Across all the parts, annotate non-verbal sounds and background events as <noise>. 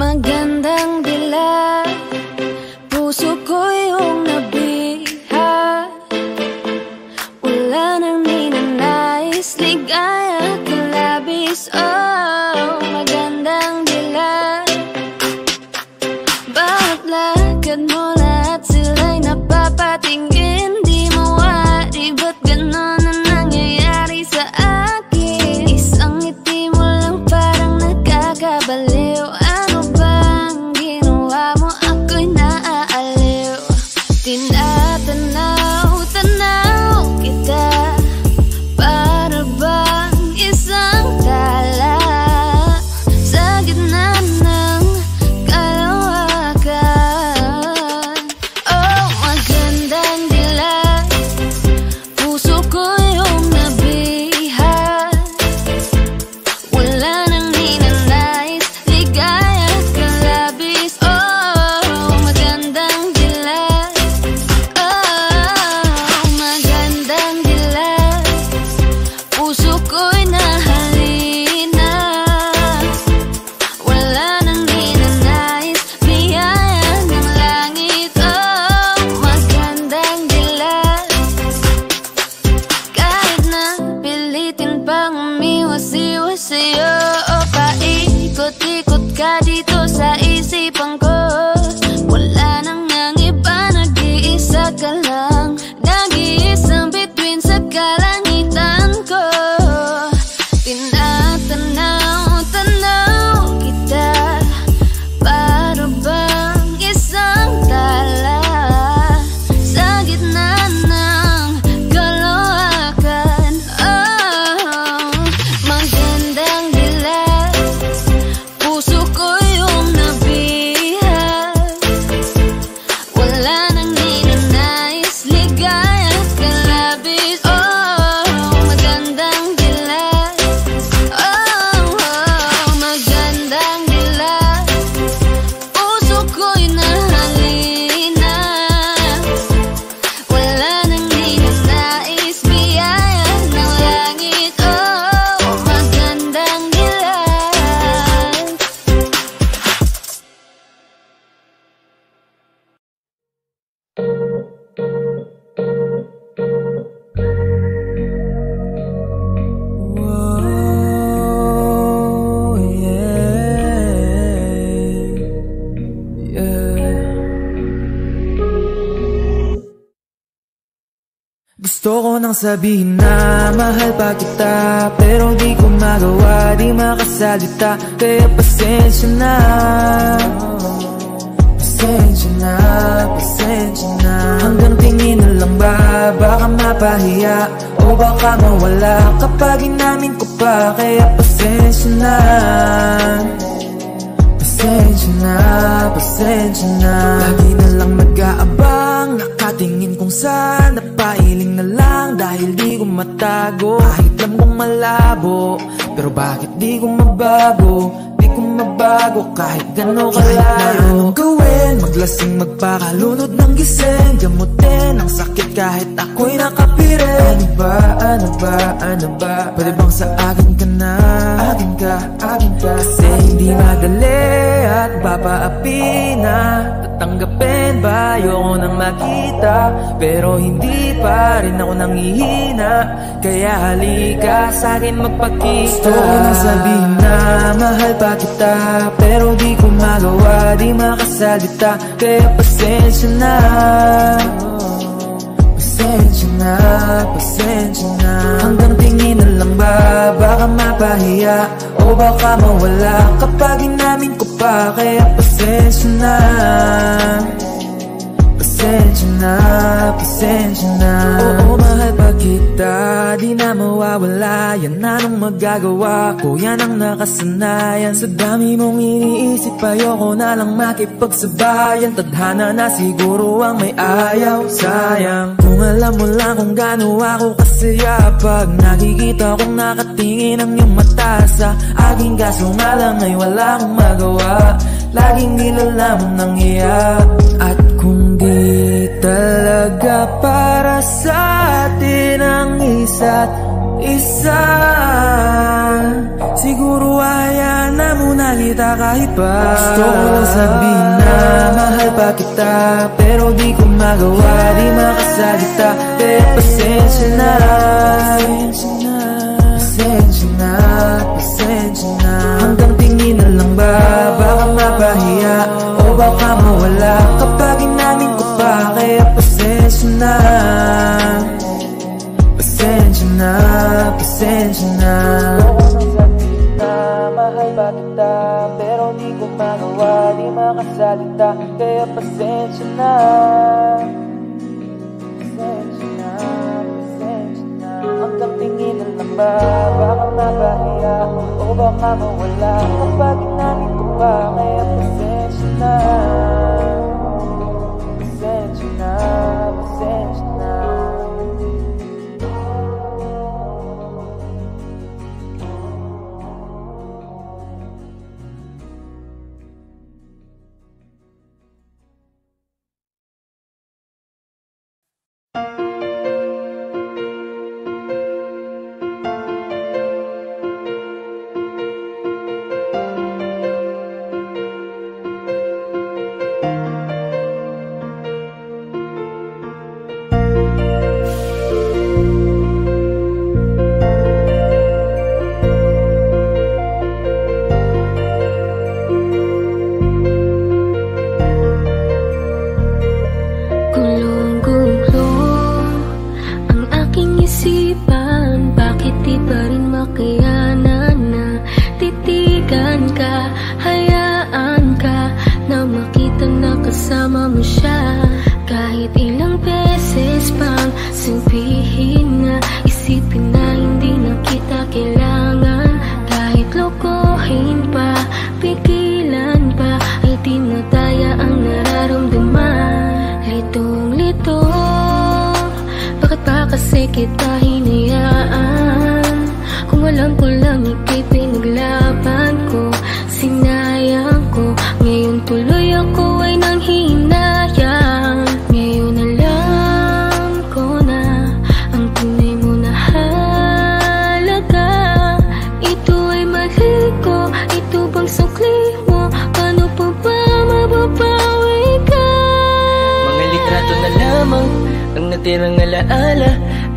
Magandang dila. Puso ko yung sabihin na mahal pa kita Pero di ko magawa, di makasalita. Kaya pasensya na. Pasensya na, pasensya na. Hanggang tingin na lang ba, baka mapahiya O baka mawala kapag inamin ko pa. Kaya pasensya na. Pasensya na, pasensya na. Lagi na lang nag-aabang Nakatingin kung saan Napailing na lang dahil di ko matago. Kahit alam kong malabo Pero bakit di ko mabago? Di ko mabago kahit gano'n kalayo Kahit na anong gawin Maglasing magpakalunod gising Gamutin ang sakit kahit ako'y nakapirin Ano ba, ano ba, ano ba? Pwede bang sa akin ka na? Akin ka, akin ka. Kasi hindi madali at papaapi na. Tatanggapin ba ayoko nang makita? Pero hindi pa rin ako nangihina. Kaya halika sa akin magpakita. Gusto ko nang sabihin na mahal pa kita. Pero di ko magawa, di makasalita Kaya pasensya na Pasensya na, pasensya na. Hanggang tingin na lang ba, baka mapahiya? O baka mawala? Kapag inamin ko pa Kaya pasensya na Pasensya na, pasensya na. Oo, mahal pa kita Di na mawawala? Yan na nung magagawa ko. Yan ang nakasanayan. Sa dami mong iniisip Ayoko na lang makipagsabayan. Tadhana na siguro ang may ayaw. Sayang Kung alam mo lang kung gaano ako kasaya. Pag nakikita kong nakatingin ang iyong mata Sa aking kaso nga lang ay wala akong magawa. Laging nilalamon ng iyak At kung talaga para sa atin ang isa't isa. Siguro hayaan na muna kita kahit pa. Gusto ko lang sabihin na mahal pa kita Pero di ko magawa, di makasalita. Kaya pasensya na. Pasensya na. Pasensya na, Hanggang tingin na lang ba, baka mapahiya O baka mawala kapag inamin pasensya na mahal ba kita Pero di ko magawa, di makasalita Kaya pasensya na. Pasensya na, pasensya na Hanggang tingin na ba, baka mapahiya O baka mawala kapag inamin ko pa Kaya pasensya na ang natirang alaala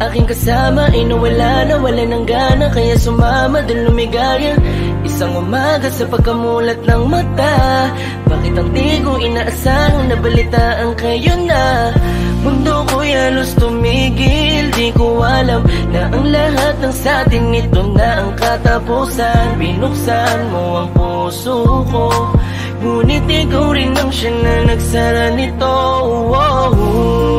Aking kasama ay nawala na wala ng gana Kaya sumama dun lumigaya. Isang umaga sa pagkamulat ng mata Bakit ang di ko inaasahang nabalitaan kayo na? Mundo ko halos tumigil Di ko alam na ang lahat ng sa atin Ito na ang katapusan. Binuksan mo ang puso ko Ngunit ikaw rin ang siya na nagsara nito. Wow.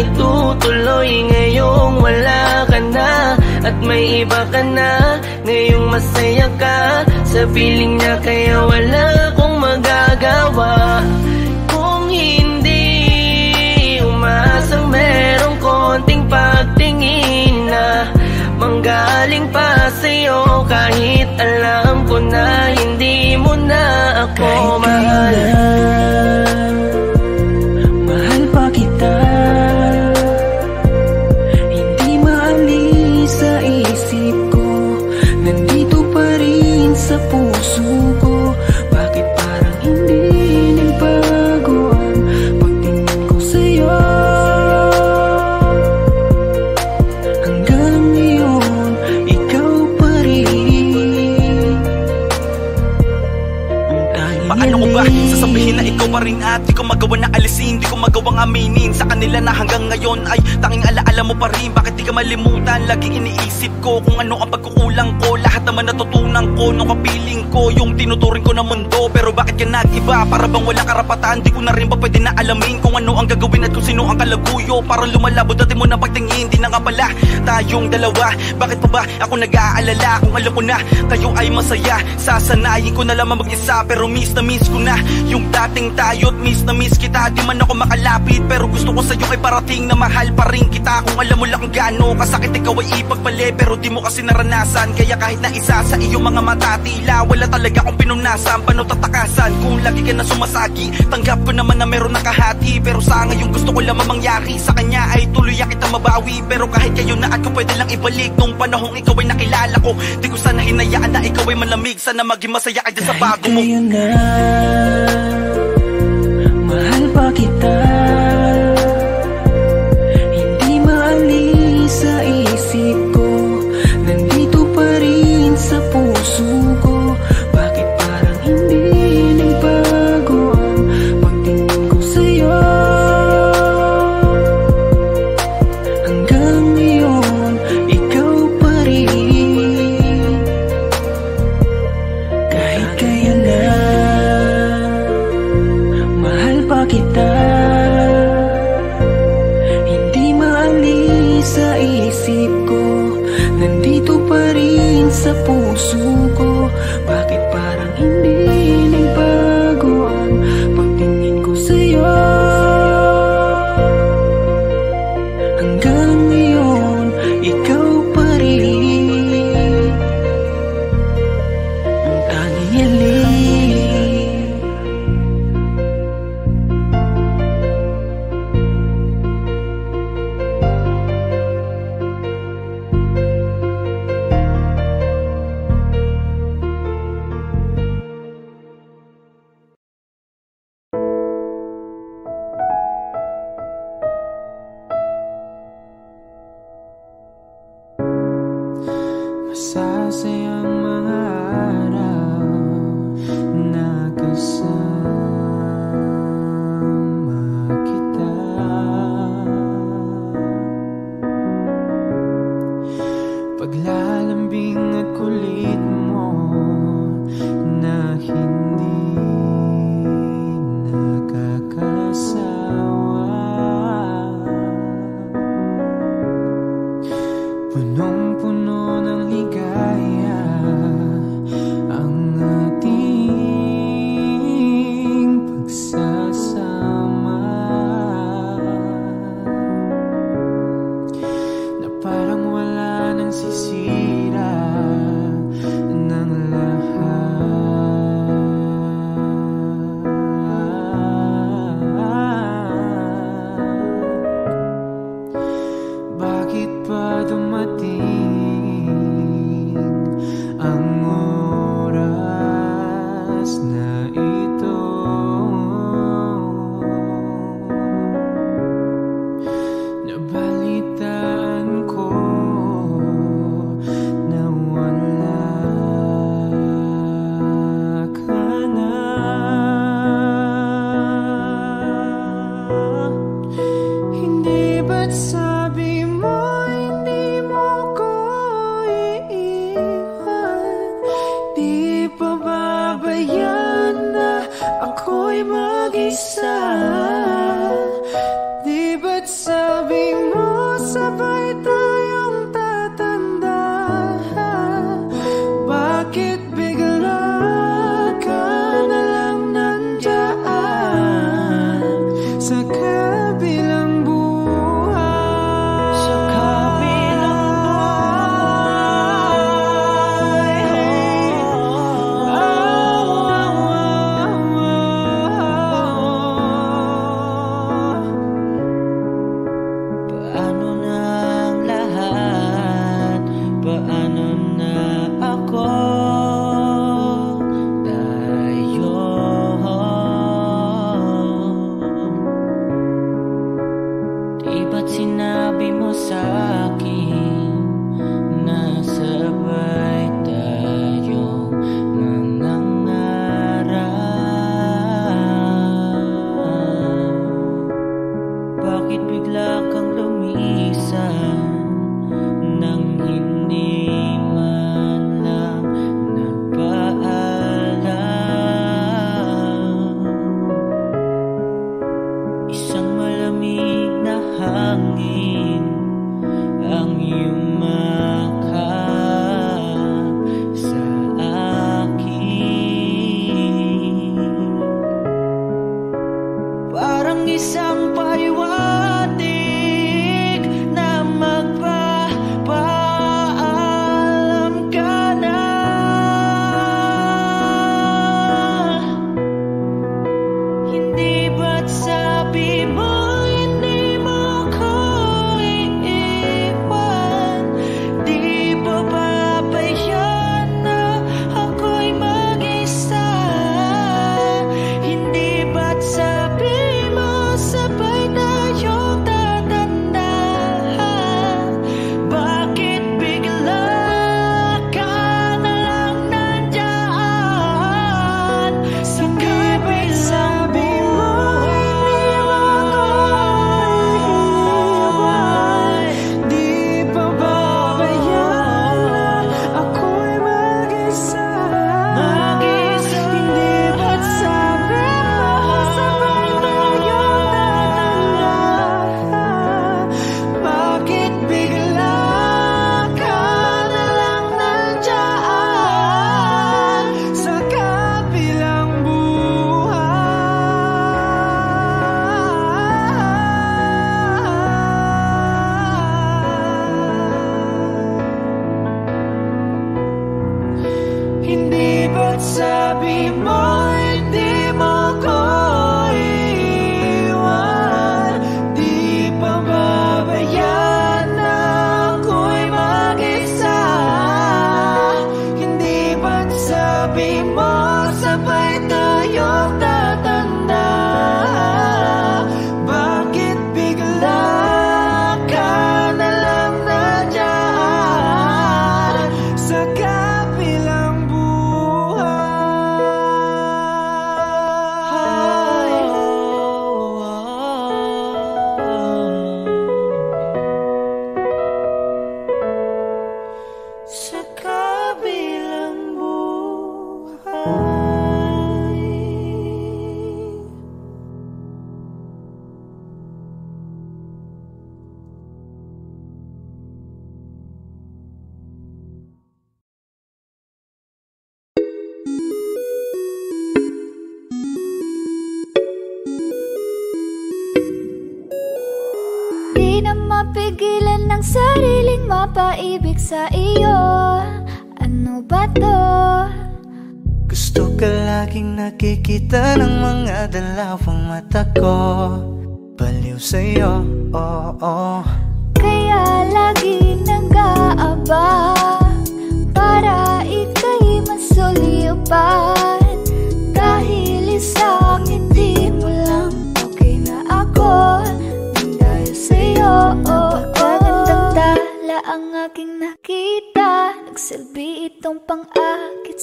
Itutuloy ngayong wala ka na At may iba ka na. Ngayong masaya ka Sa piling niya kaya wala akong magagawa. Kung hindi umasang merong konting pagtingin na Manggaling pa sa'yo. Kahit alam ko na hindi mo na ako mahal. Mahal sa puso ko. Bakit parang hindi nagbago ang pagtingin ko sa'yo? Hanggang ngayon, ikaw pa rin. Ang Paano ko ba sasabihin na ikaw pa rin at di ko magawa na alisin Di ko magawang aminin sa kanila na hanggang ngayon ay tanging alaala mo pa rin. Bakit di ka malimutan? Lagi iniisip ko kung ano ang pagkukulang ko. Lahat naman natutunan ko nung kapiling ko. Yung tinuturing ko na mundo Pero bakit ka nag-iba? Para bang walang karapatan Di ko na rin ba pwede na alamin kung ano ang gagawin at kung sino ang kalaguyo? Para lumalabo dati mo na pagtingin di na nga pala tayong dalawa. Bakit pa ba ako nag-aalala kung alam ko na kayo ay masaya? Sasanayin ko na lamang mag-isa pero miss na miss ko na Yung dating tayo at miss na miss kita Di man ako makalapit. Pero gusto ko sa'yo ay parating na mahal pa rin kita. Kung alam mo lang kung gaano kasakit ikaw ay ipagpali Pero di mo kasi naranasan. Kaya kahit na isa sa iyong mga mata Tila wala talaga akong pinunasan. Paano tatakasan kung lagi ka na sumasagi? Tanggap ko naman na meron nakahati Pero sa ngayon gusto ko lamang mangyari. Sa kanya ay tuloy kita mabawi Pero kahit kayo na at ko pwede lang ibalik. Nung panahong ikaw ay nakilala ko Di ko sana hinayaan na ikaw ay malamig. Sana maging masaya ka sa bago mo. Kahit na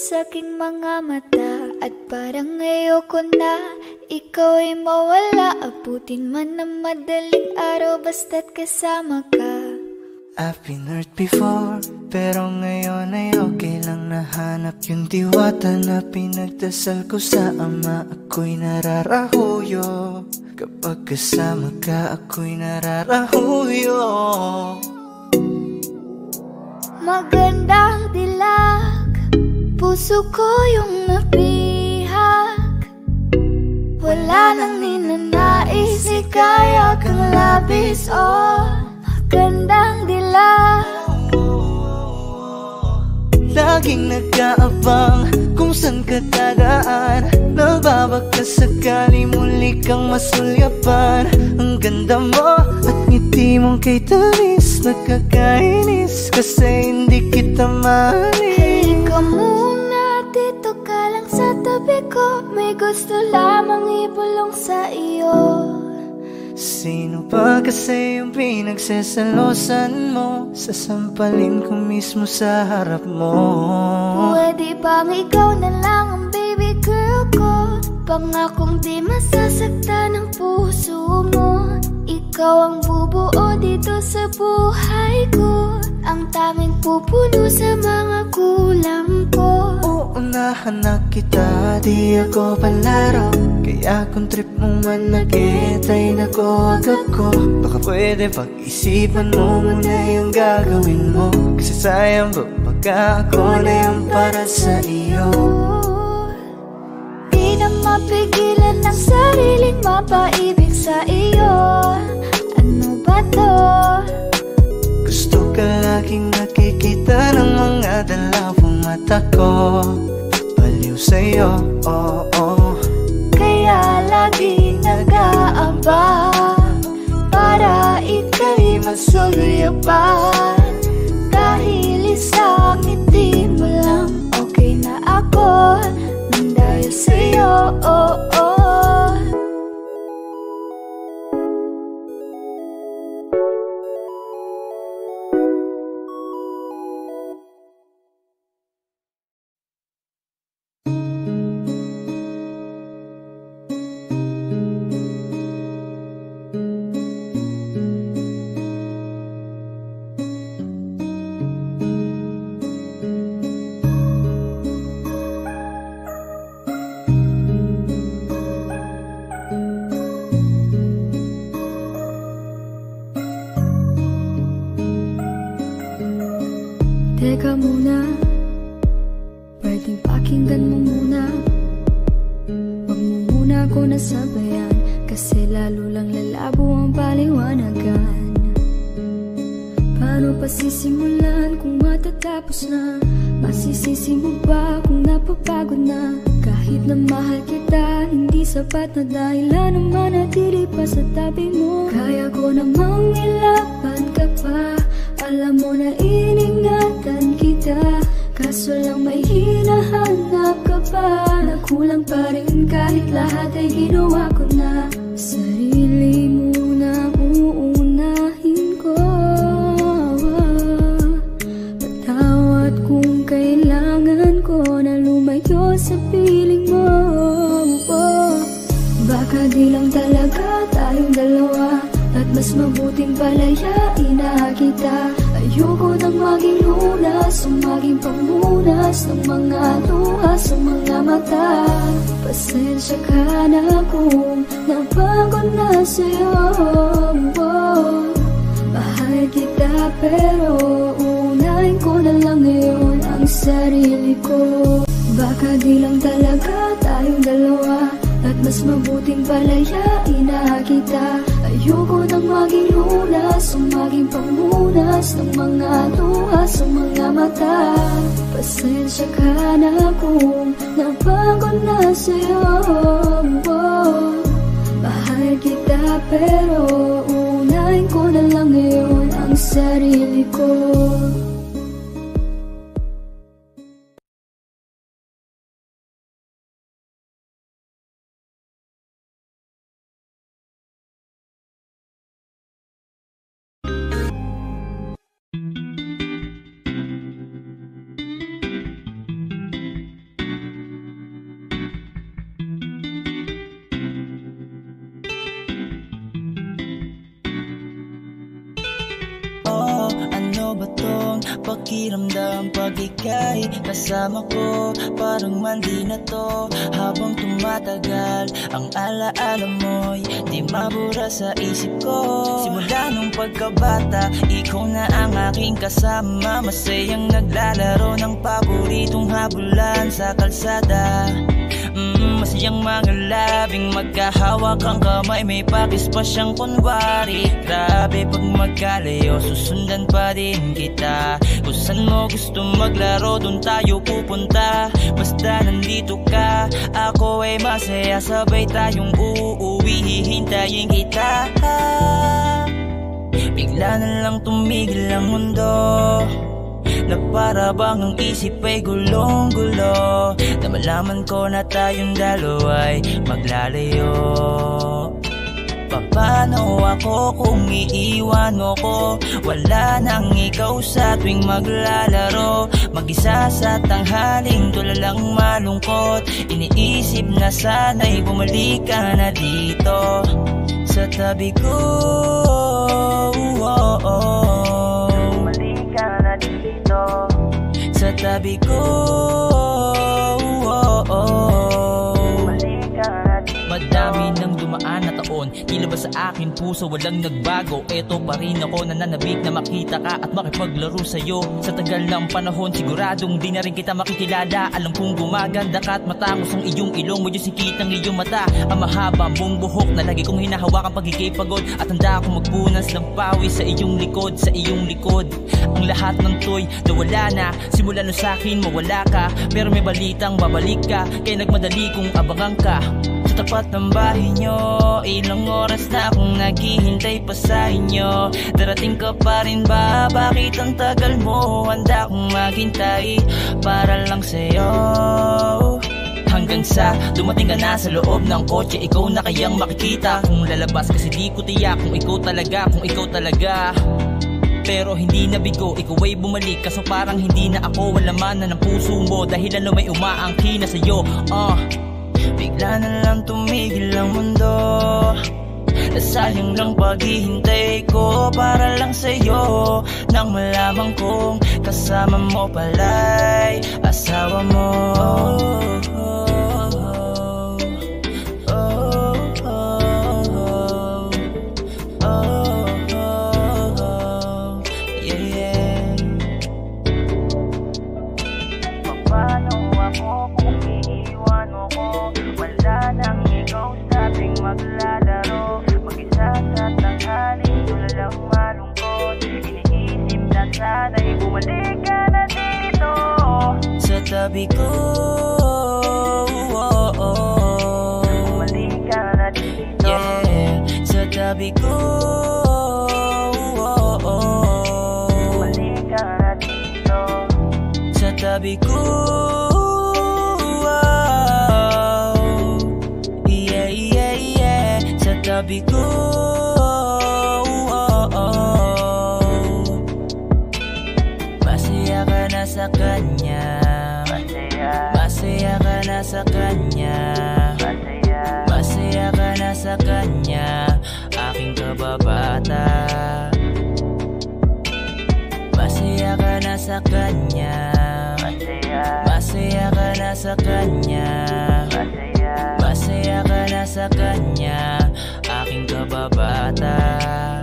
sa aking mga mata. At parang ayoko na ikaw ay mawala. Abutin man ng madaling araw basta't kasama ka. I've been hurt before Pero ngayon ay okay lang nahanap Yung diwata na pinagdasal ko sa ama. Ako'y nararahuyo. Kapag kasama ka ako'y nararahuyo. Magandang dilag Puso ko yung napihag Wala nang ninanais Ikaya kang labis Oh, magandang dilag Laging nag-aabang kung saan ka dadaan. Nababaka sakali muli kang masulyapan Ang ganda mo at ngiti mong kay tamis Nakakainis kasi hindi kita dito ka lang tabi ko May gusto lamang ibulong sa iyo. Sino ba kasi yung pinagsasalosan mo? Sasampalin ko mismo sa harap mo. Pwede bang ikaw na lang ang baby girl ko? Pangakong di masasaktan ang puso mo. Ikaw ang bubuo dito sa buhay ko Ang tanging pupuno sa mga kulang ko Uunahan na kita, di ako palaro Kaya kung trip mo man nag-etay na ko ako Baka pwede pag-isipan mo muna yung gagawin mo. Kasi sayang ba pagka ako na yung para sa iyo. Di na mapigilan ng sariling mapaibig sa iyo. Ano ba to? Gusto ka laging nakikita ng mga dalawang mata ko. Baliw sa'yo, oo. Oh, Kaya lagi nag-aabang Para ika'y masulyapan Dahil isang ngiti mo lang Okay na pakiramdam pag ika'y kasama ko Parang mandi na to. Habang tumatagal Ang alaala mo'y di mabura sa isip ko. Simula nung pagkabata, ikaw na ang aking kasama. Masayang naglalaro ng paboritong habulan sa kalsada Masayang mga labing magkahawak ang kamay May pakis pa siyang kunwari. Grabe pag magkalayo Susundan pa din kita. Kung saan mo gusto maglaro Doon tayo pupunta. Basta nandito ka Ako ay masaya. Sabay tayong uuwi Hihintayin kita. Bigla na lang tumigil ang mundo na bang ang isip ay gulong-gulo? Na malaman ko na tayong dalawa'y maglalayo. Paano ako kung iiwan mo ko Wala nang ikaw sa tuwing maglalaro. Mag-isa sa tanghaling tulalang malungkot. Iniisip na sana'y bumalik ka na dito. Sa tabi ko oh, oh, oh. Tabi ko oh, oh. Dito Madami nang dumaan Tila ba sa akin puso walang nagbago? Eto pa rin ako nananabik na makita ka At makipaglaro sa'yo. Sa tagal ng panahon siguradong di na rin kita makikilala. Alam kong gumaganda ka at matangos ang iyong ilong Medyo sikit ang iyong mata. Ang mahaba mong buhok na lagi kong hinahawakan pag ikay pagod At handa akong magpunas ng pawi sa iyong likod Sa iyong likod. Ang lahat ng toy nawala na. Simula no sa'kin mawala ka. Pero may balitang babalik ka Kaya nagmadali kong abangan ka. Sa tapat ng bahay nyo Ilang oras na akong naghihintay pa sa inyo? Darating ka pa rin ba? Bakit ang tagal mo? Handa akong maghintay Para lang sa'yo. Hanggang sa dumating ka na sa loob ng kotse Ikaw na kayang makikita. Kung lalabas kasi di ko tiyak Kung ikaw talaga, kung ikaw talaga. Pero hindi na bigo, ikaw ay bumalik. Kaso parang hindi na ako Wala man na ng puso mo. Dahil ano may umaangkin na sa'yo. Uh. Bigla na lang tumigil ang mundo. Nasayang lang paghihintay ko Para lang sa'yo. Nang malaman kong Kasama mo pala'y Asawa mo tabi ko oh, oh, oh. Dito. Yeah, sa tabi ko oh, oh, oh. Dito. Sa tabi ko oh, oh. Yeah, yeah, yeah Sa tabi sa kanya. Masaya. Ka na sa kanya Aking kababata. Masaya ka na sa kanya. Masaya. Ka na sa kanya. Masaya ka na sa kanya Aking kababata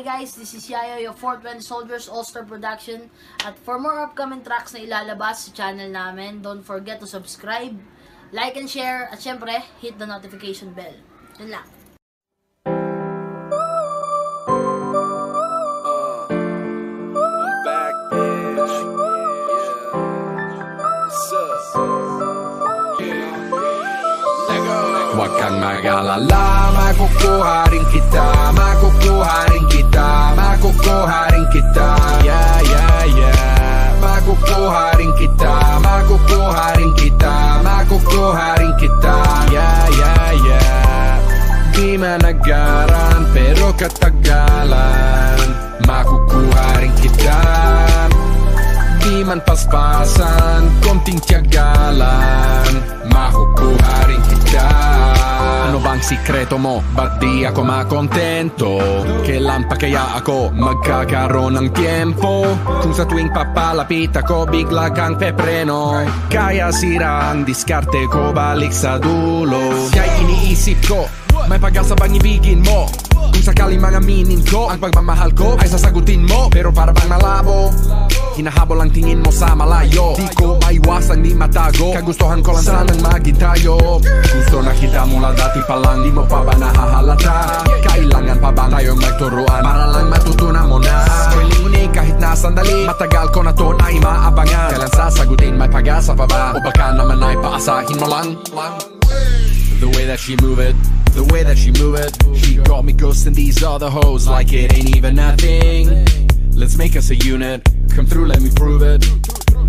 Hi guys, this is Yayo, your 420 Soldiers All-Star Production. At for more upcoming tracks na ilalabas sa channel namin, don't forget to subscribe, like and share, at syempre, hit the notification bell. Yun lang. Kang mag-alala, makukuha rin kita Makukuha rin kita, makukuha rin kita. Yeah, yeah, yeah. Makukuha rin kita, makukuha rin kita Makukuha rin kita. Yeah, yeah, yeah. Di managaran, pero katagalan. Makukuha rin kita. Di man paspasan, konting tiyagalan Makukuha rin kita Bang sikreto mo? Ba't di ako makontento? Kailan pa kaya ako magkakaroon ng tiempo? Kung sa tuwing papalapit ako bigla kang pepreno Kaya sira ang diskarte ko balik sa dulo Kaya iniisip ko, may pag-asa bang ibigin mo? Kung sakaling mga minin ko Ang pagmamahal ko ay sasagutin mo. Pero para bang malabo Hinahabol ang tingin mo sa malayo. Di ko maiwasang di matago. Kagustuhan ko lang sanang maging tayo. Gusto na kita mula dati pa lang Di mo pa ba nahahalata? Kailangan pa bang tayong magturuan? Para lang matutunan mo na. Kailing kahit na sandali. Matagal ko na to na imaabangan Kailan sasagutin may pag-asa pa ba? O baka naman ay paasahin mo lang? The way that she move it, the way that she move it She got me ghosting these other hoes. Like it ain't even nothing. Let's make us a unit, come through let me prove it.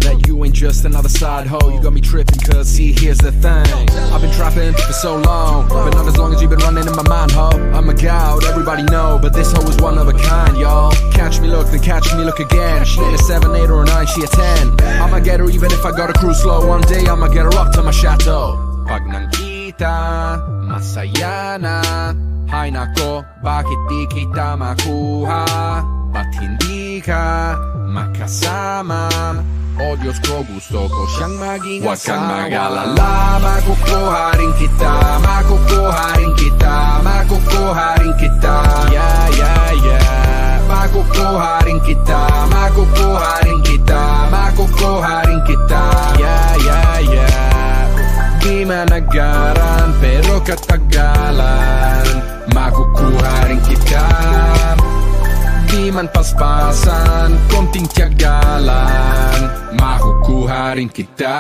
That you ain't just another side hoe, you got me tripping cause see here's the thing. I've been trapping for so long, but not as long as you've been running in my mind ho. I'm a gout, everybody know, but this hoe is one of a kind y'all. Catch me look, then catch me look again. She ain't a 7, 8 or a 9, she a 10 I'ma get her even if I gotta cruise slow. One day I'ma get her up to my chateau. Pag nakita, masaya na. Hay nako, bakit di kita makuha? Ba't hindi ka makasama? O Diyos ko, gusto ko siyang maging Huwag kang mag-alala, makukuha rin kita Makukuha rin kita, makukuha rin kita. Yeah, yeah, yeah. Makukuha rin kita, makukuha rin kita Makukuha rin kita. Yeah, yeah, yeah Di managaran, pero katagalan Makukuha rin kita. Di man paspasan, konting tiyagalan Makukuha rin kita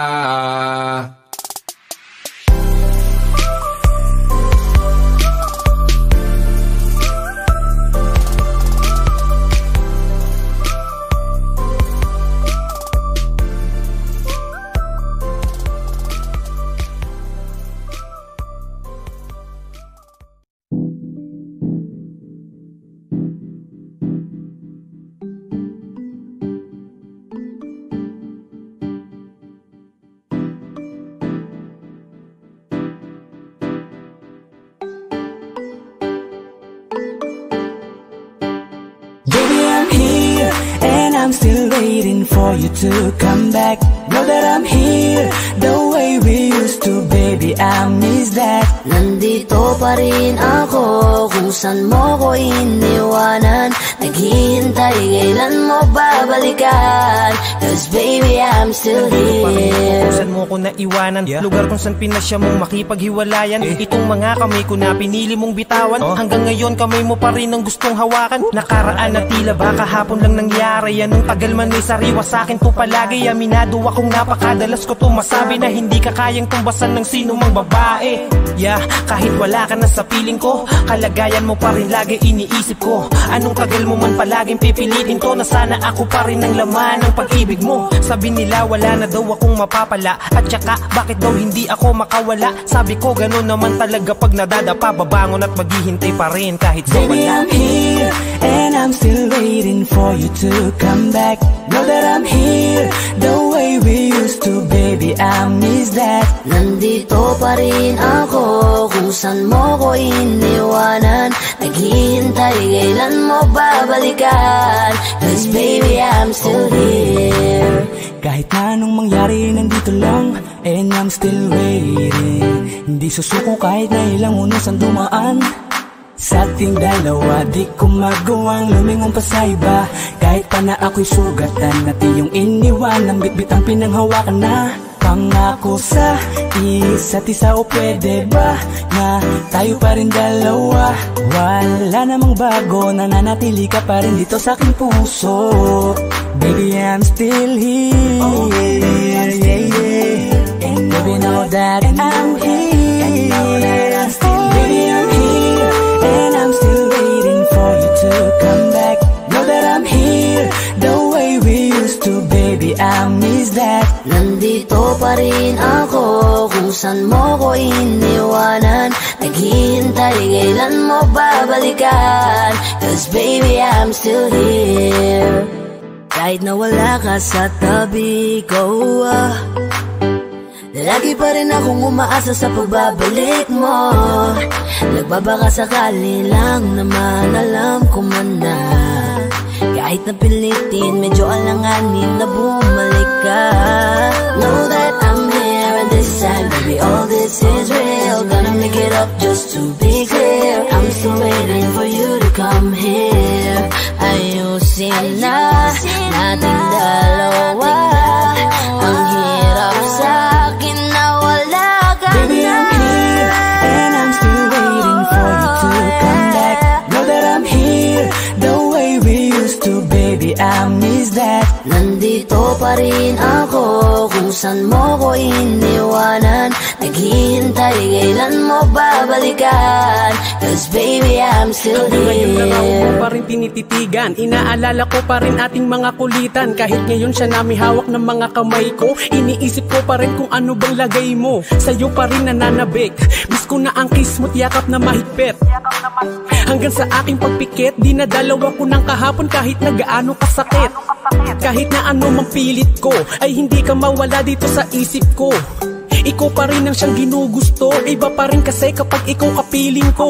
waiting for you to come back. Know that I'm here the way we used to, baby. I miss that. Nandito pa rin ako kung saan mo ko iniwanan Naghihintay kailan mo babalikan Cause baby I'm still Kung here. Saan mo ko naiwanan? Lugar kung saan pinasya mong makipaghiwalayan. Itong mga kamay ko na pinili mong bitawan. Hanggang ngayon kamay mo pa rin ang gustong hawakan. Nakaraan na tila ba kahapon lang nangyari? Anong tagal man may sariwa sa akin to palagi? Aminado akong napakadalas ko to. Masabi Na hindi ka kayang tumbasan ng sino mang babae. Yeah, kahit wala ka na sa piling ko Kalagayan mo pa rin lagi iniisip ko. Anong tagal mo mo man palaging pipilitin ko Na sana ako pa rin ang laman ng pag-ibig mo. Sabi nila wala na daw akong mapapala. At saka bakit daw hindi ako makawala? Sabi ko ganun naman talaga pag nadadapa. Babangon at maghihintay pa rin kahit sa Baby, wala. I'm here and I'm still waiting for you to come back. Know that I'm here the way we used to, baby. I miss that. Nandito pa rin ako kung saan mo ko iniwanan. Naghihintay kailan mo babalikan? Cause baby I'm still here Kahit na anong mangyari, nandito lang. And I'm still waiting. Hindi susuko kahit na ilang unos ang dumaan. Sa ating dalawa, di ko magawang lumingon pa sa iba. Kahit pa na ako'y sugatan At iyong iniwan, ang bitbit ang pinanghawakan na Pangako sa isa't isa o pwede ba Na tayo pa rin dalawa? Wala namang bago, nananatili ka pa rin dito sa aking puso. Baby, I'm still here, yeah, yeah. And baby, know that I'm here. Baby, I'm here And I'm still waiting for you to come back. Know that I'm here The way we used to, baby, I miss that? Nandito pa rin ako kung saan mo ko iniwanan. Naghihintay kailan mo babalikan? Cause baby I'm still here. Kahit na wala ka sa tabi ko ah, Lagi pa rin akong umaasa sa pagbabalik mo. Nagbabaka sakali lang naman alam ko man na Kahit na pilitin medyo alanganin na bumalik ka. Know that I'm here and this time baby all this is real. Gonna make it up just to be clear. I'm still waiting for you to come here. Ayusin na nating dalawa Nandito pa rin ako kung saan mo ko iniwanan Naghihintay kailan mo babalikan. Cause baby I'm still Ngayon lang ako here. pa rin tinititigan. Inaalala ko pa rin ating mga kulitan. Kahit ngayon siya nami hawak ng mga kamay ko Iniisip ko pa rin kung ano bang lagay mo. Sa'yo pa rin nananabik. Miss ko na ang kiss mo't yakap na mahigpit. Hanggang sa aking pagpikit Di na dalawa ko ng kahapon kahit na gaano kasakit. Kahit na ano mang pilit ko Ay hindi ka mawala dito sa isip ko Ikaw pa rin ang siyang ginugusto. Iba pa rin kasi kapag ikaw kapiling ko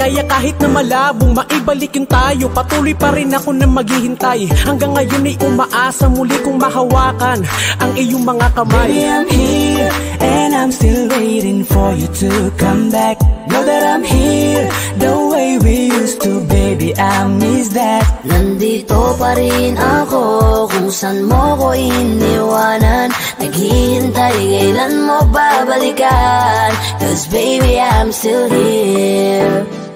kaya kahit na malabong maibalikin tayo Patuloy pa rin ako na maghihintay Hanggang ngayon ay umaasa muli kong mahawakan Ang iyong mga kamay Baby, I'm here and I'm still waiting for you to come back. Know that I'm here the way we used to, baby. I miss that. Nandito pa rin ako kung saan mo ko iniwanan Naghihintay kailan mo babalikan Cause baby I'm still here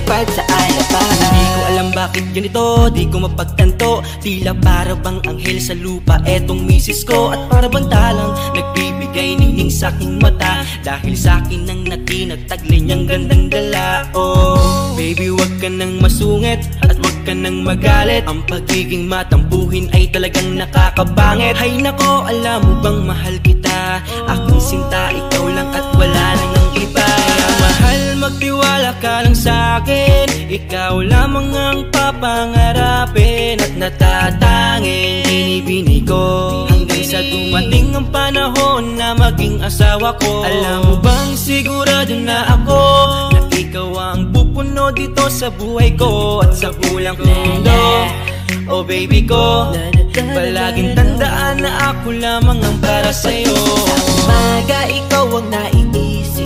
lumilipad sa alapahan Di ko alam bakit ganito, di ko mapagtanto. Tila para bang anghel sa lupa etong misis ko. At para bang talang nagbibigay nining sa aking mata. Dahil sa akin ang natinagtaglay niyang gandang dala. Oh, baby wag ka nang masungit at wag ka nang magalit. Ang pagiging matampuhin ay talagang nakakabangit Hay nako, alam mo bang mahal kita? Aking sinta, ikaw lang at wala nang ang iba magtiwala ka lang sa akin. Ikaw lamang ang papangarapin At natatanging binibini ko. Hanggang sa dumating ang panahon na maging asawa ko. Alam mo bang sigurado na ako Na ikaw ang pupuno dito sa buhay ko? At sa bulang mundo Oh baby ko Palaging tandaan na ako lamang ang para sa'yo. Sa umaga, ikaw ang naiisip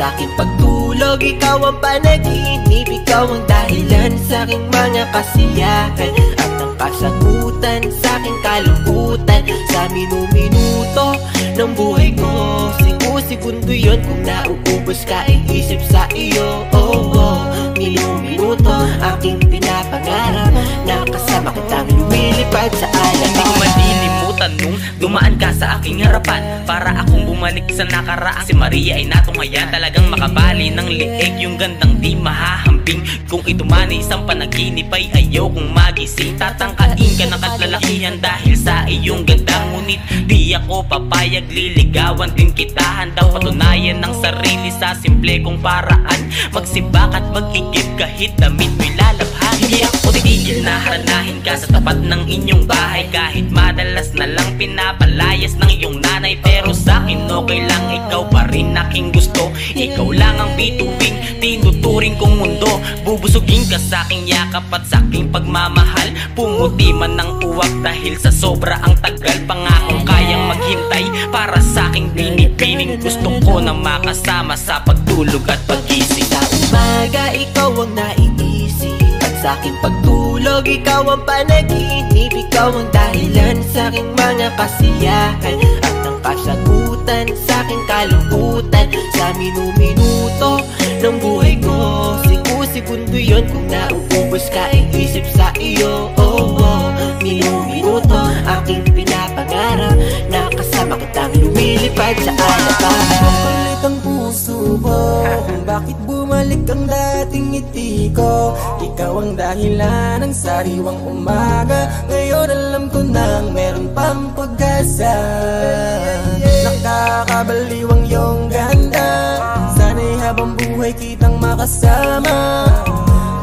sa aking pagtulog, ikaw ang panaginip Ikaw ang dahilan sa aking mga kasiyahan. At ang kasagutan sa aking kalungkutan. Sa minu-minuto ng buhay ko Siku-segundo yun. Kung nauubos ka Iisip sa iyo, oh, oh. Minu-minuto aking pinapangarap. Na kasama kitang lumilipad sa Hindi nung dumaan ka sa aking harapan. Para akong bumalik sa nakaraan Si Maria ay natungayan Talagang makabali ng liig. Yung gandang di mahahambing. Kung ito man isang panaginip ay ayaw kong magising. Tatangkain ka ng katlalakihan Dahil sa iyong ganda. Ngunit di ako papayag. Liligawan din kita. Handang patunayan ng sarili Sa simple kong paraan. Magsibak at magigib kahit damit mo'y lalabhan Hindi ako titigil na haranahin ka Sa tapat ng inyong bahay. Kahit madalas na lang pinapalayas ng iyong nanay. Pero sa akin okay lang ikaw pa rin aking gusto. Ikaw lang ang bituing tinuturing kong mundo. Bubusugin ka sa aking yakap at sa aking pagmamahal. Pumuti man ng uwak dahil sa sobra ang tagal. Pangakong kayang maghintay para sa aking binibining Gusto ko na makasama sa pagtulog at pagising Sa umaga, ikaw ang naiisip At sa aking pagtulog, ikaw ang panaginip Ikaw ang dahilan sa aking mga kasiyahan. At ang kasagutan sa aking kalungkutan. Sa minu-minuto ng buhay ko Siku-segundo yun. Kung nauubos ka Iisip sa iyo, oh, oh Minu-minuto aking pinapangarap. Na kasama kitang lumilipad sa alapahan Kung bakit bumalik ang dating ngiti ko? Ikaw ang dahilan ng sariwang umaga. Ngayon alam ko nang meron pang pag-asa. Nakakabaliw ang iyong ganda. Sana'y habang buhay kitang makasama.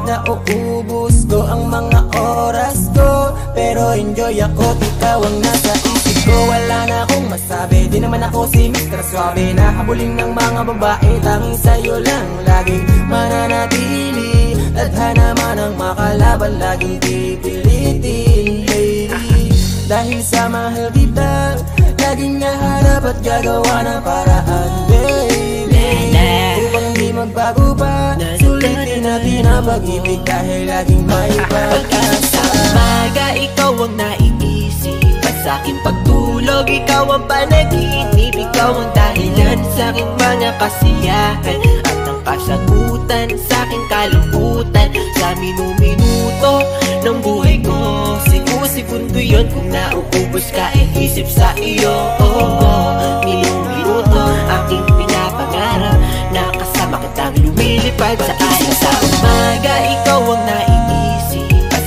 Nauubos ko ang mga oras ko Pero enjoy ako, ikaw ang nasa isip ko. Wala na masabi, di naman ako si Mr. Suave. Nahabuling ng mga babae, tanging sa'yo lang Laging mananatili. Tadhana man ang makalaban, laging pipilitin Baby, dahil sa mahal kita Laging nahanap at gagawa ng paraan Baby, upang di magbago pa Sulitin natin ang pag-ibig dahil laging may pag-asa Sa umaga, ikaw ang naiisip. At sa aking pagtulog, ikaw ang panaginip Ikaw ang dahilan sa aking mga kasiyahan. At ang kasagutan sa aking kalungkutan Sa minu-minuto ng buhay ko. Siku-segundo yun kung nauubos ka Iisip sa iyo, oh, oh Minu-minuto aking pinapangarap Na kasama kitang lumilipad sa alas Sa umaga, ikaw ang naiisip At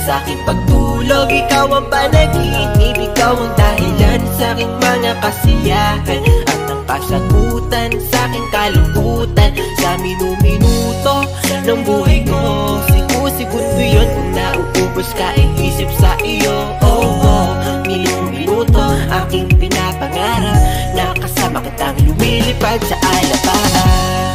sa aking pagtulog, ikaw ang panaginip. Ikaw ang dahilan sa aking mga kasiyahan. At ang kasagutan sa aking kalungkutan. Sa minu-minuto ng buhay ko Siku-segundo yun. Kung nauubos ka Iisip sa iyo, oh, oh Minu-minuto aking pinapangarap. Na kasama kitang lumilipad sa alapahan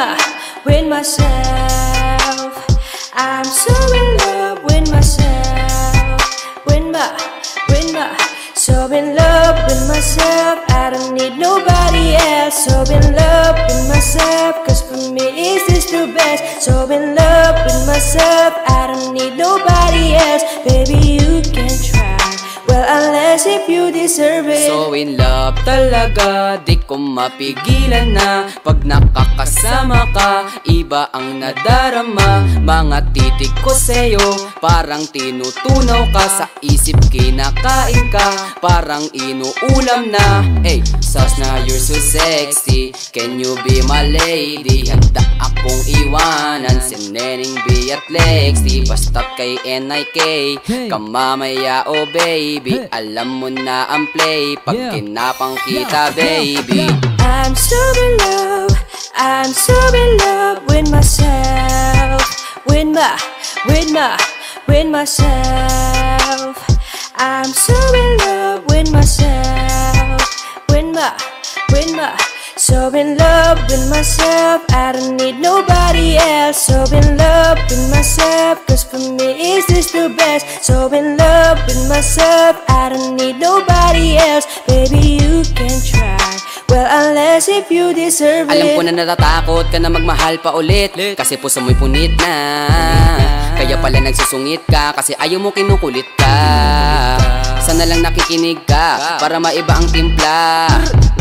with with myself. I'm so in love with myself, with my, with my, so in love with myself. I don't need nobody else. So in love with myself, cause for me is this the best. So in love with myself, I don't need nobody else. Baby, you can try. Well, unless if you deserve it. So in love talaga, di ko mapigilan na. Pag nakakasama ka, iba ang nadarama. Mga titik ko sa'yo, parang tinutunaw ka. Sa isip kinakain ka, parang inuulam na. Hey, sas na you're so sexy, can you be my lady? Handa akong iwanan, si Neneng B at Lexi. Basta't kay NIK, kamamaya oh baby Alam mo na ang play, pag kinapang kita baby. I'm so in love, I'm so in love with myself, with my, with my, with myself. I'm so in love with myself, with my, with my, so in love with myself. I don't need nobody else. So in love with myself, cause for me is this the best. So in love with myself, I don't need nobody else. Baby, you can try. Well, unless if you deserve it. Alam ko na natatakot ka na magmahal pa ulit Kasi puso mo'y punit na Kaya pala nagsusungit ka Kasi ayaw mo kinukulit ka Sana lang nakikinig ka Para maiba ang timpla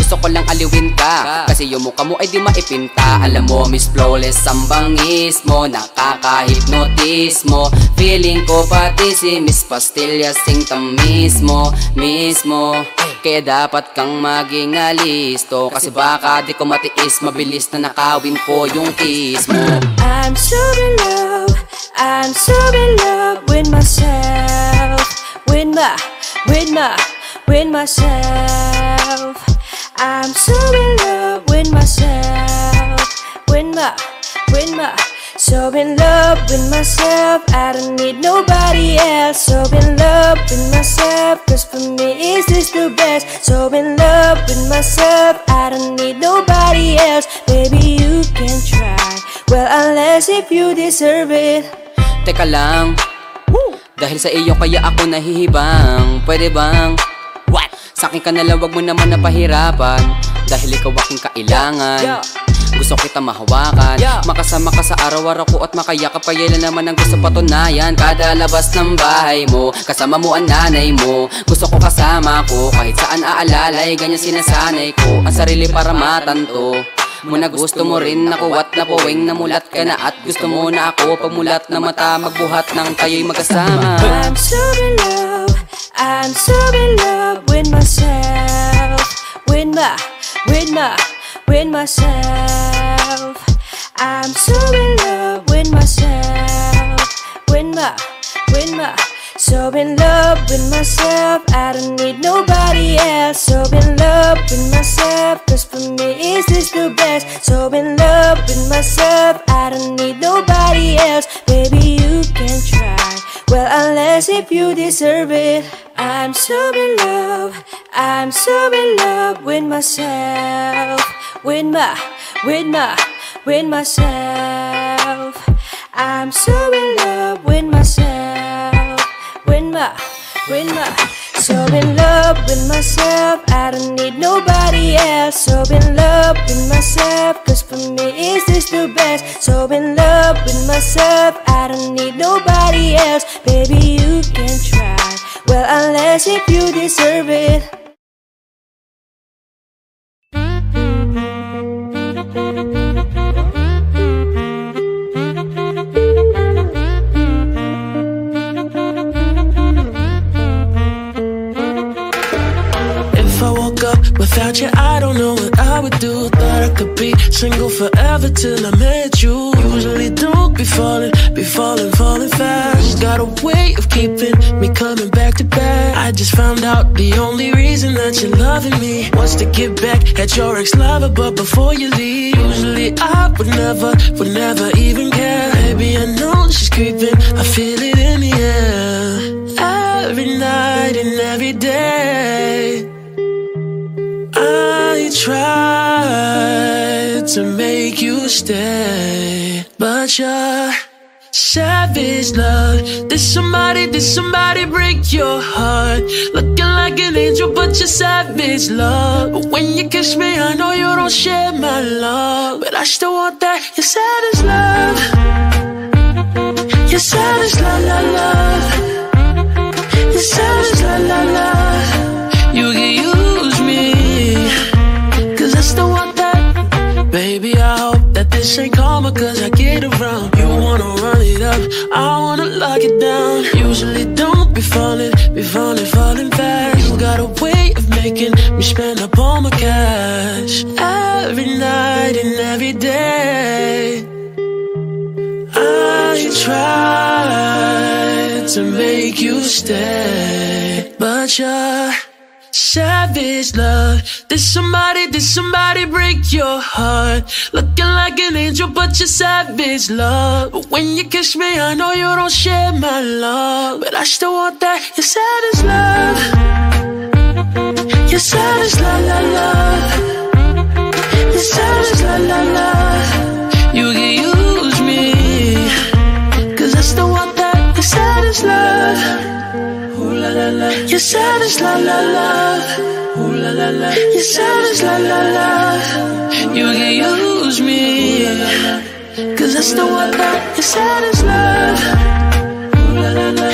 Gusto ko lang aliwin ka Kasi yung mukha mo ay di maipinta. Alam mo Miss Flawless ang bangis mo Nakaka-hypnotis mo Feeling ko pati si Miss Pastillas Sing tamis mo, mismo. Kaya dapat kang maging alisto Kasi baka di ko matiis Mabilis na nakawin ko yung kiss mo. I'm so in love, I'm so in love with myself, with my, with my, with myself. I'm so in love with myself, with my, with my, so in love with myself. I don't need nobody else. So in love with myself, cause for me is this the best. So in love with myself, I don't need nobody else. Baby, you can try. Well, unless if you deserve it. Teka lang Dahil sa iyo kaya ako nahihibang Pwede bang? Sa akin ka nalang wag mo naman napahirapan. Dahil ikaw aking kailangan. Gusto kita mahawakan. Makasama ka sa araw-araw ko at makayakap Kailan naman ang gusto patunayan. Kada labas ng bahay mo Kasama mo ang nanay mo. Gusto ko kasama ko Kahit saan aalalay Ganyan sinasanay ko. Ang sarili para matanto. Muna gusto mo rin ako at napuwing namulat ka na. At gusto mo na ako pagmulat na mata. Magbuhat ng tayo'y magkasama. I'm so in love, I'm so in love with myself, with my, with my, with myself. I'm so in love with myself, with my, with my, so in love with myself. I don't need nobody else. So in love with myself, cause for me is this the best. So in love with myself, I don't need nobody else. Baby, you can try. Well, unless if you deserve it. I'm so in love, I'm so in love with myself, with my, with my, with myself. I'm so in love with myself, with my, with my. So in love with myself, I don't need nobody else. So in love with myself, cause for me is this the best. So in love with myself, I don't need nobody else. Baby, you can try. Well, unless if you deserve it. Without you, I don't know what I would do. Thought I could be single forever till I met you. Usually don't be falling, be falling, falling fast. Got a way of keeping me coming back to back. I just found out the only reason that you're loving me was to get back at your ex lover. But before you leave, usually I would never, would never even care. Baby, I know she's creeping, I feel it in the air. Every night and every day. I tried to make you stay, but you're savage love. Did somebody, did somebody break your heart? Looking like an angel, but you're savage love. But when you kiss me, I know you don't share my love, but I still want that. Your savage love. Your savage love, love, love. Your savage love, love. This ain't karma, cause I get around. You wanna run it up, I wanna lock it down. Usually don't be falling, be falling, falling fast. You got a way of making me spend up all my cash. Every night and every day. I tried to make you stay, but you're savage love. Did somebody, did somebody break your heart? Looking like an angel, but you're savage love. But when you kiss me, I know you don't share my love, but I still want that. Your savage love. Your savage love, love, love. Your savage love, love, love. You can use me, cause I still want that. Your savage love. La la la. Love, love, love. Ooh la la la. Love, love. You can use me, cause I still want that. Your savage love. Ooh la la la.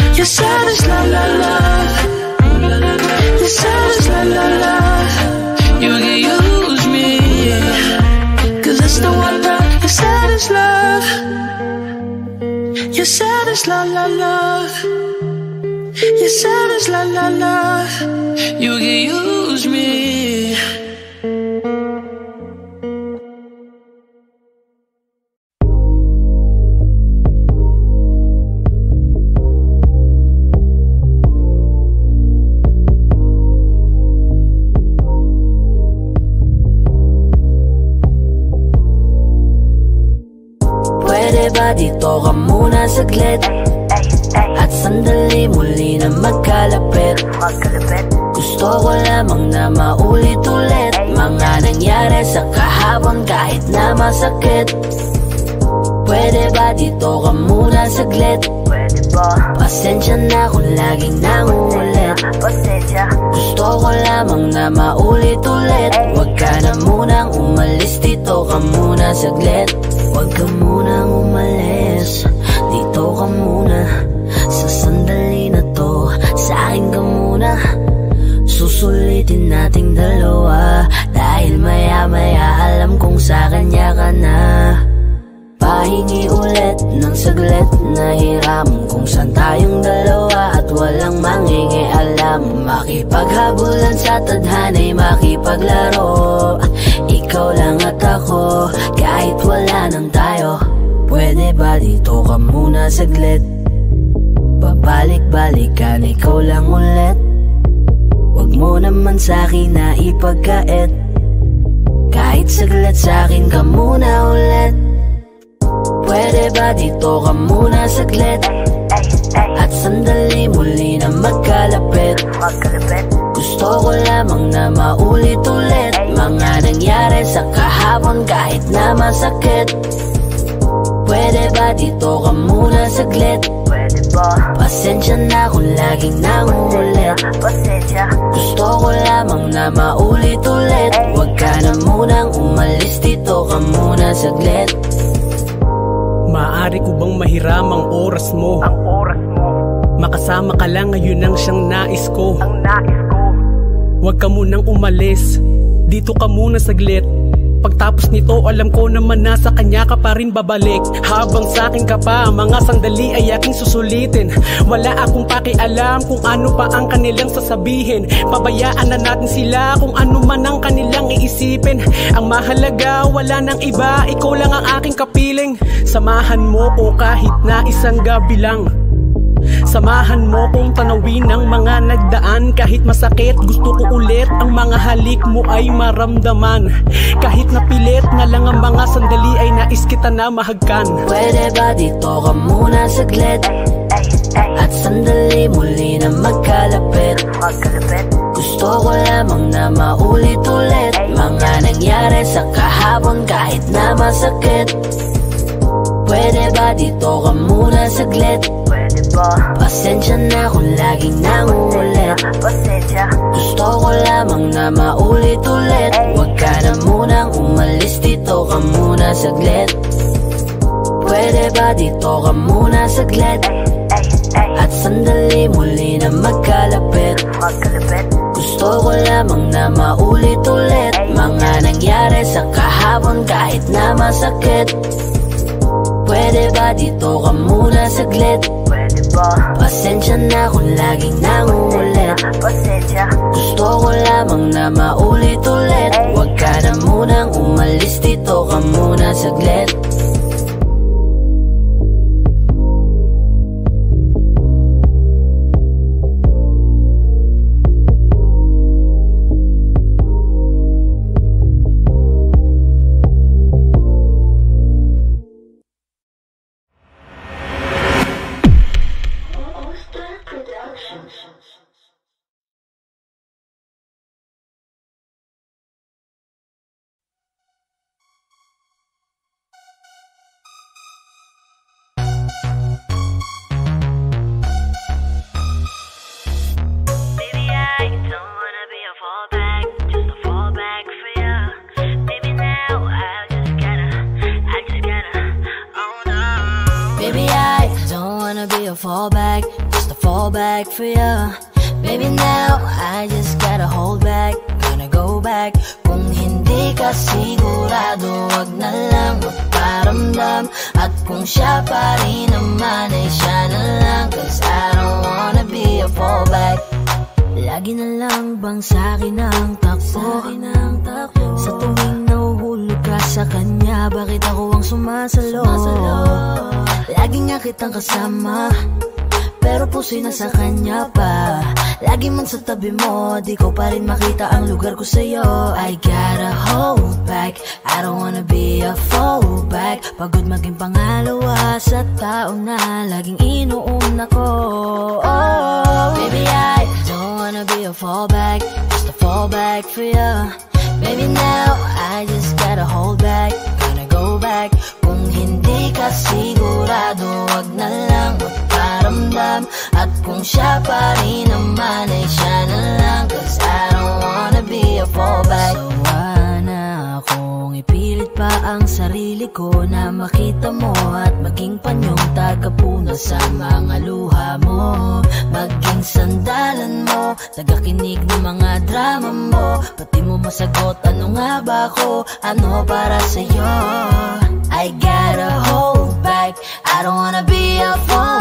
Love, love, love. Ooh la la la. Your love. You can use me, cause I still want that. Your savage love. Your savage love, love, love. said it's la la la, You can use me. Pwede ba dito ka muna saglit? At sandali muli na magkalapit. Gusto ko lamang na maulit-ulit Mga nangyari sa kahapon kahit na masakit. Pwede ba dito ka muna saglit? Pasensya na kung laging nangungulit. Gusto ko lamang na maulit-ulit Huwag ka na munang umalis Dito ka muna saglit. Huwag ka munang umalis Susulitin nating dalawa. Dahil maya maya alam kong sa kanya ka na. Pahingi ulit ng saglit. Na hiram Kung saan tayong dalawa. At walang mangingialam. Makipaghabulan sa tadhana'y makipaglaro. Ikaw lang at ako kahit wala nang tayo. Pwede ba dito ka muna saglit? Babalik-balikan ikaw lang ulit Huwag mo naman sa'kin na ipagkait. Kahit saglit sa'kin ka muna ulit. Pwede ba dito ka muna saglit? At sandali muli na magkalapit. Gusto ko lamang na maulit-ulit. Mga nangyari sa kahapon kahit na masakit Pwede ba dito ka muna saglit? Pasensya na kung laging nangungulit. Gusto ko lamang na maulit-ulit Huwag ka na munang umalis. Dito ka muna saglit. Maaari ko bang mahiram ang oras mo? Ang oras mo. Makasama ka lang ngayon ang siyang nais ko. Ang nais ko. Huwag ka munang umalis. Dito ka muna saglit Pagtapos nito alam ko naman nasa kanya ka pa rin babalik. Habang sa akin ka pa mga sandali ay aking susulitin. Wala akong pakialam kung ano pa ang kanilang sasabihin. Pabayaan na natin sila kung ano man ang kanilang iisipin. Ang mahalaga wala nang iba. Ikaw lang ang aking kapiling. Samahan mo ko kahit na isang gabi lang Samahan mo kong tanawin ang mga nagdaan. Kahit masakit gusto ko ulit Ang mga halik mo ay maramdaman. Kahit napilit na lang ang mga sandali Ay nais kita na mahagkan. Pwede ba dito ka muna saglit? At sandali muli na magkalapit. Gusto ko lamang na maulit-ulit Mga nangyari sa kahapon kahit na masakit. Pwede ba dito ka muna saglit? Pwede ba? Pasensya na kung laging nangungulit Pasensya. Gusto ko lamang na maulit-ulit Huwag ka na munang umalis. Dito ka muna saglit. Pwede ba dito ka muna saglit? At sandali muli na magkalapit. Gusto ko lamang na maulit-ulit Mga nangyari sa kahapon kahit na masakit. Pwede ba dito ka muna saglit? Ba? Pasensya na kung laging nangungulit. Pasensya. Gusto ko lamang na maulit-ulit Huwag ka na munang umalis. Dito ka muna saglit rin makita ang lugar ko sa'yo I sarili ko Na makita mo at maging panyong tagapuna Sa mga luha mo. Maging sandalan mo Tagakinig ng mga drama mo. Pati mo masagot ano nga ba ako? Ano para sa'yo? I gotta hold back. I don't wanna be a fallback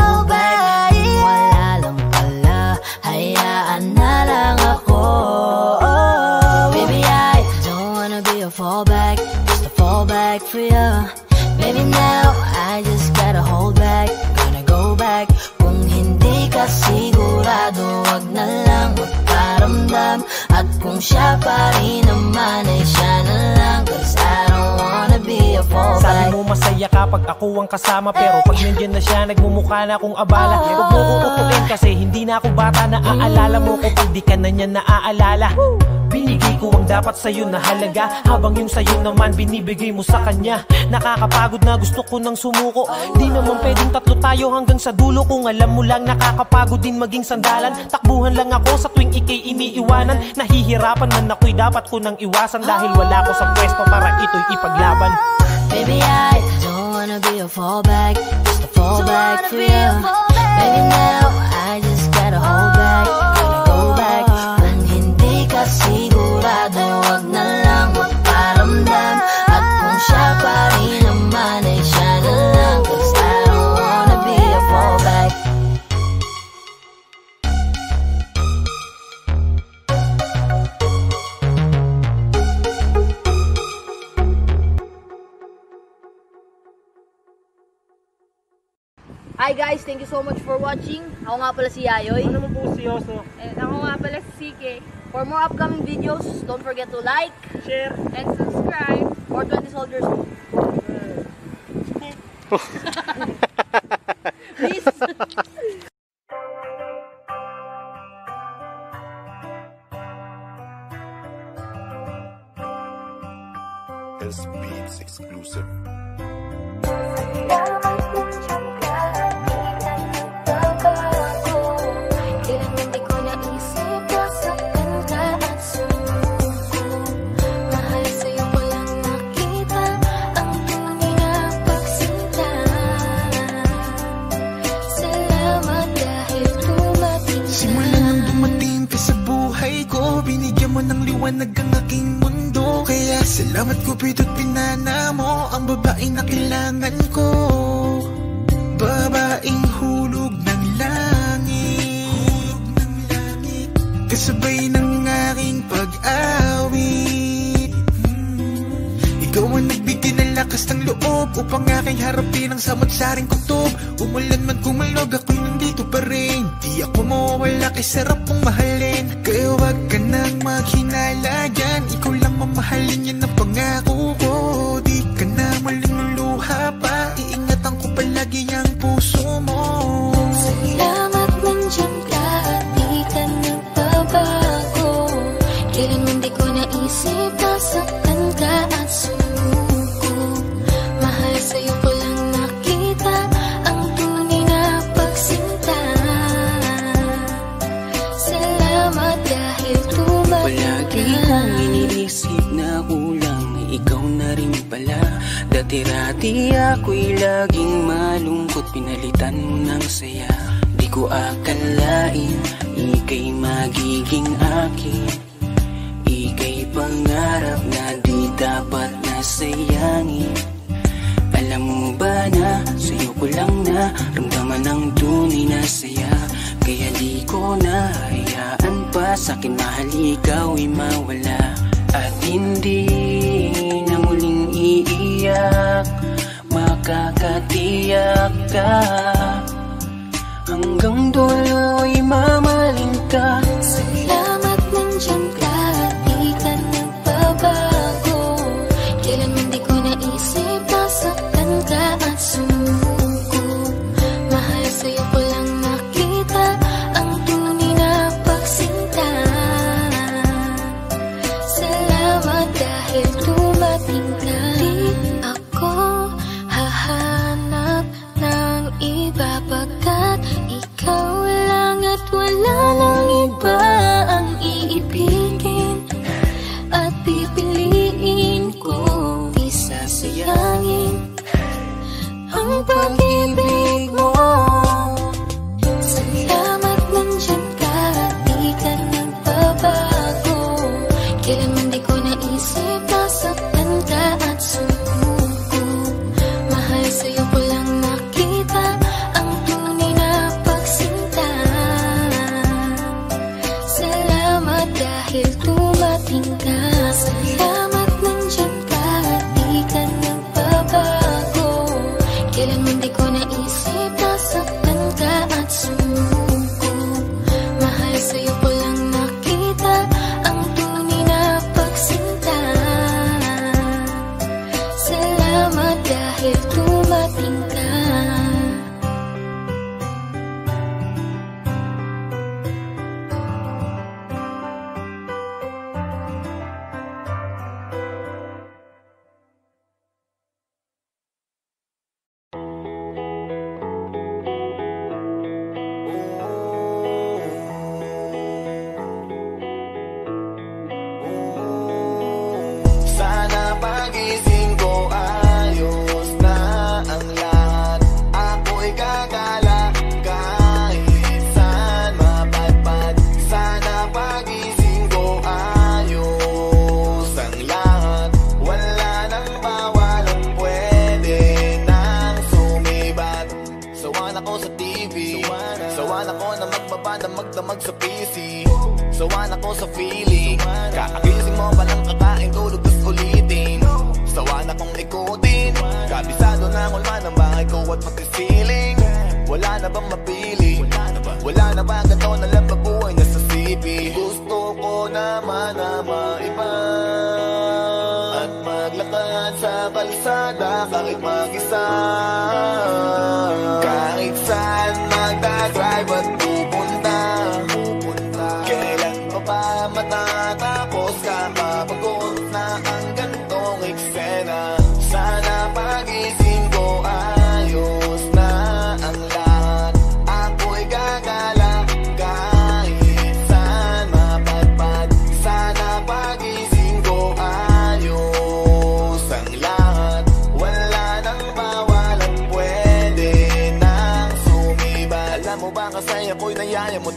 kung siya pa rin naman Ay siya na lang Cause I don't wanna be a fallback. Sabi mo masaya kapag ako ang kasama Pero pag nandiyan na siya nagmumukha na akong abala. Huwag mo ko kasi hindi na ako bata. Naaalala mo ko pag di ka na niya naaalala. Binigay ko ang dapat sa'yo na halaga. Habang yung sa'yo naman binibigay mo sa kanya. Nakakapagod na gusto ko nang sumuko. Di naman pwedeng tatlo tayo hanggang sa dulo. Kung alam mo lang nakakapagod din maging sandalan. Takbuhan lang ako sa tuwing ikay iniiwanan. Nahihirapan man ako'y dapat ko nang iwasan Dahil wala ko sa pwesto para ito'y ipaglaban. Baby, I wanna be a fallback, just a fallback for you. Baby, now Hi guys, thank you so much for watching. Ako nga pala si Yayoy. Ano naman po si Yoso? And ako nga pala si Sike. For more upcoming videos, don't forget to like, share, and subscribe for 20 soldiers. Please. <laughs> S Beats exclusive.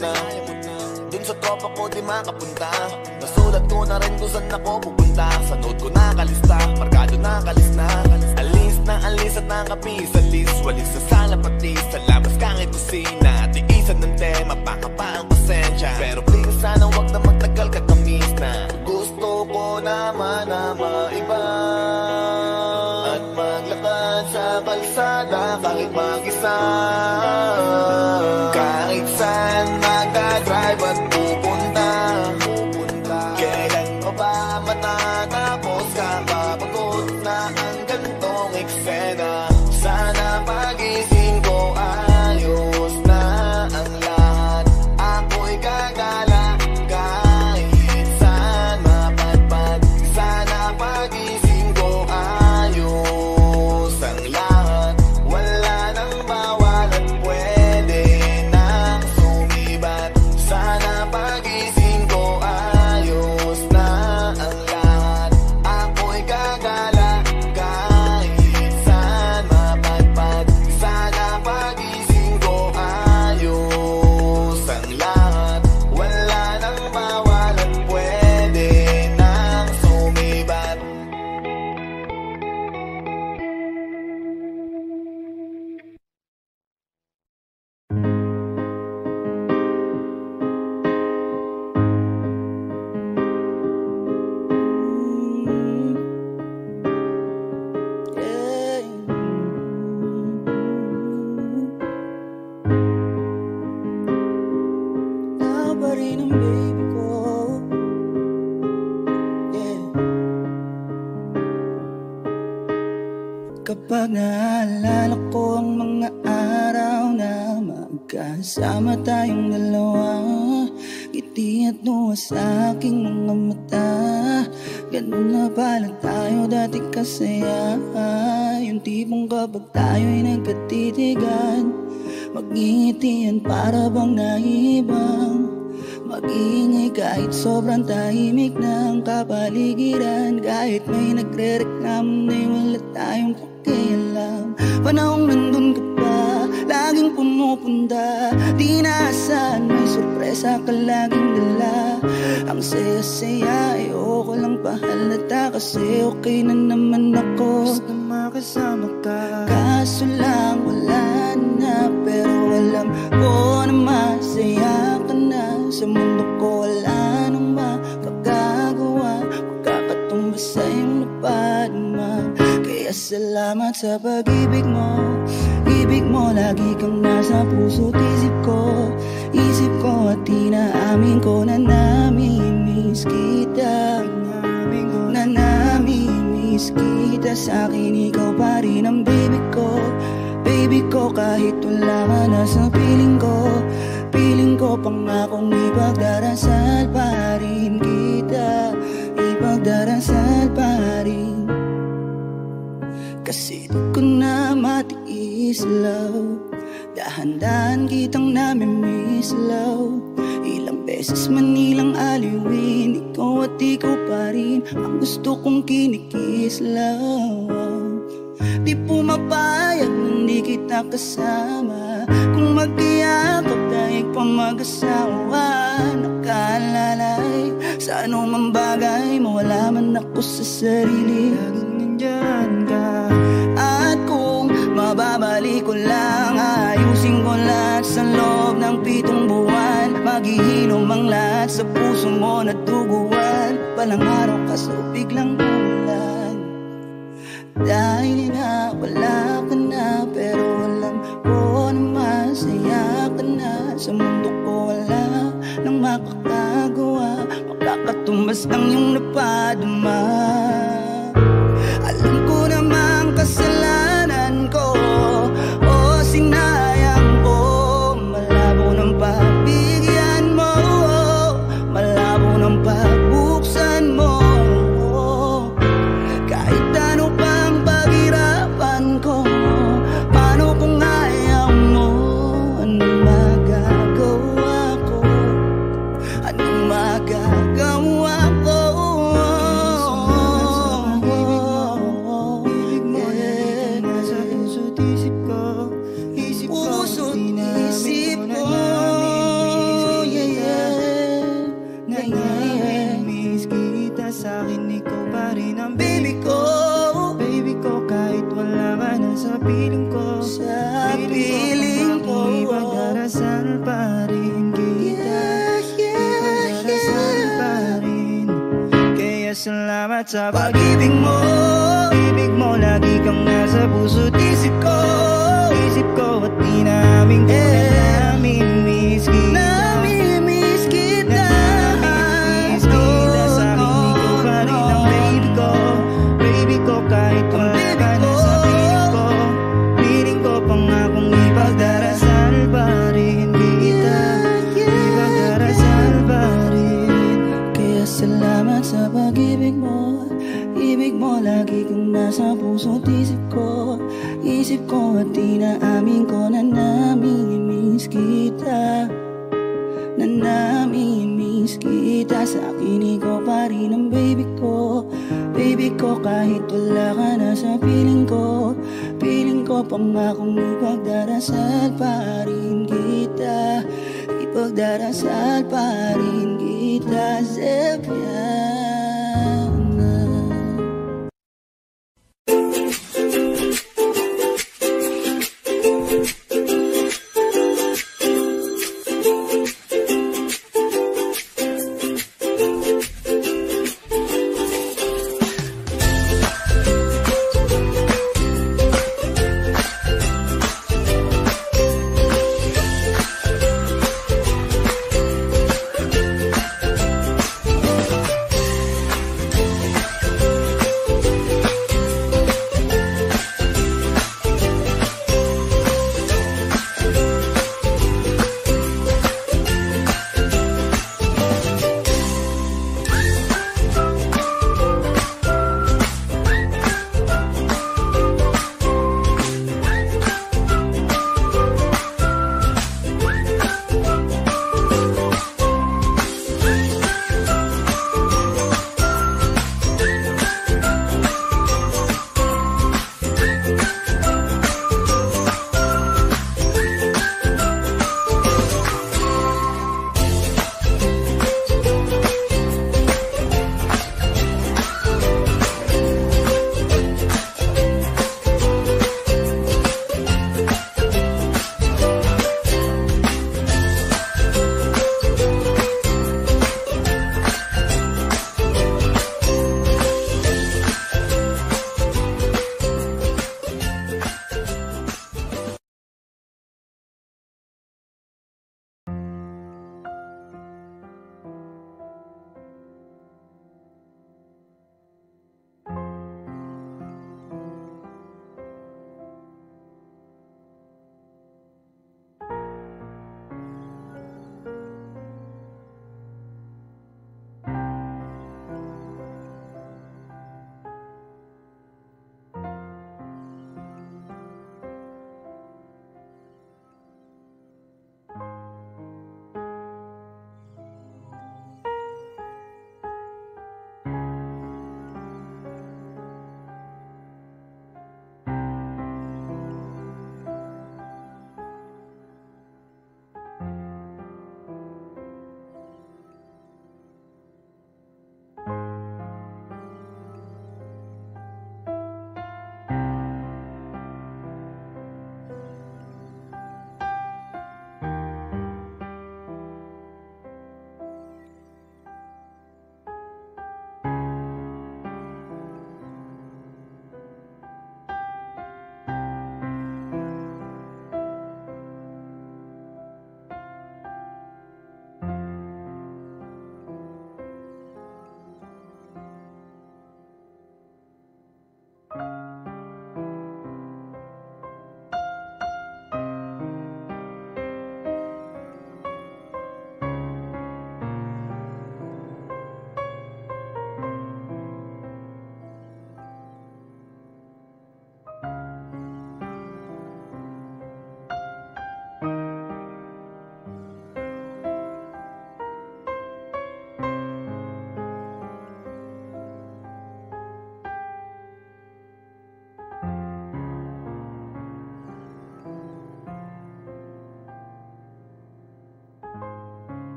Na. Dun sa tropa ko di makapunta. Nasulat ko na rin kung saan ako pupunta. Sa note ko nakalista, markado nakalis na. Alis na alis at nakapis Alis, walis sa sala pati Sa labas kahit kusina. Tiisan ng tema, baka pa ang pasensya. Pero please sana wag na magtagal ka tamis na. Gusto ko naman na maiba At maglakad sa kalsada kahit mag-isa dati kasaya Yung tipong kapag tayo'y nagkatitigan Magngitian para bang naibang. Mag-iingay kahit sobrang tahimik ng kapaligiran. Kahit may nagre-reklamo na'y wala tayong pakialam Panahong nandun ka pa, laging pumupunta. Di naasahan may sorpresa ka laging dala. Ang saya-saya, ayoko lang pahalata. Kasi okay na naman ako. Basta makasama ka. Kaso lang wala na. Pero alam ko na masaya ka na. Sa mundo ko wala nang makakagawa. Magkakatumbas sa iyong napadma Kaya salamat sa pag-ibig mo Ibig mo lagi kang nasa puso't isip ko. Isip ko at inaamin ko na namimiss kita. Na namimiss kita. Sa akin ikaw pa rin ang baby ko. Baby ko kahit wala ka na sa piling ko. Piling ko pangakong ipagdarasal pa rin kita. Ipagdarasal pa rin. Kasi di ko na matiis love. Dahan-dahan kitang namimiss love. Ilang beses man ilang aliwin Ikaw at ikaw pa rin Ang gusto kong kinikis love. Di pumapayag na hindi kita kasama. Kung magkiyakap tayo pa mag-asawa Nakalalay. Sa anumang bagay Mawala man ako sa sarili. Laging nandyan ka mababalik ko lang Ayusin ko lahat sa loob ng pitong buwan. Maghihilom ang lahat sa puso mo na duguan Palang araw ka so biglang ulan. Dahil nga wala ka na Pero alam ko na masaya ka na. Sa mundo ko wala nang makakagawa Makakatumbas ng iyong napadama